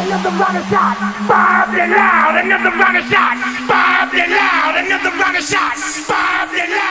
another rocket shot. Bob it loud, another rocket shot. Bob it loud, another rocket shot. Bob it loud.